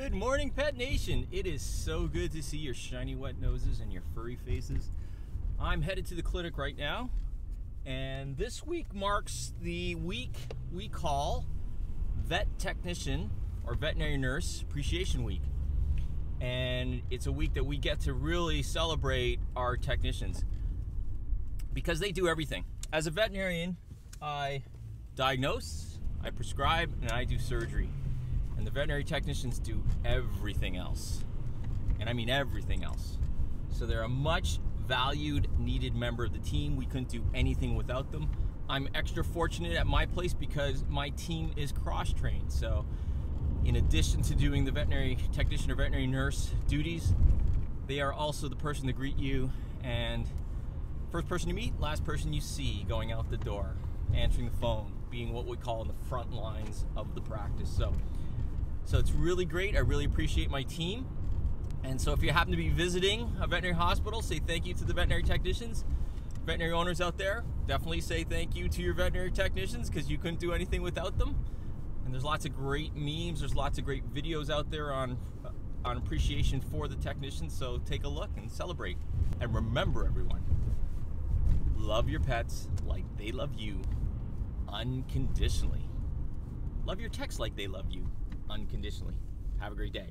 Good morning, Pet Nation. It is so good to see your shiny wet noses and your furry faces. I'm headed to the clinic right now, and this week marks the week we call Vet Technician or Veterinary Nurse Appreciation Week. And it's a week that we get to really celebrate our technicians because they do everything. As a veterinarian, I diagnose, I prescribe, and I do surgery. And the veterinary technicians do everything else. And I mean everything else. So they're a much valued, needed member of the team. We couldn't do anything without them. I'm extra fortunate at my place because my team is cross trained. So, in addition to doing the veterinary technician or veterinary nurse duties, they are also the person to greet you and first person you meet, last person you see going out the door, answering the phone, being what we call in the front lines of the practice. So, so it's really great. I really appreciate my team. And so if you happen to be visiting a veterinary hospital, say thank you to the veterinary technicians. Veterinary owners out there, definitely say thank you to your veterinary technicians because you couldn't do anything without them. And there's lots of great memes, there's lots of great videos out there on on appreciation for the technicians, so take a look and celebrate. And remember everyone, love your pets like they love you unconditionally. Love your techs like they love you unconditionally. Have a great day.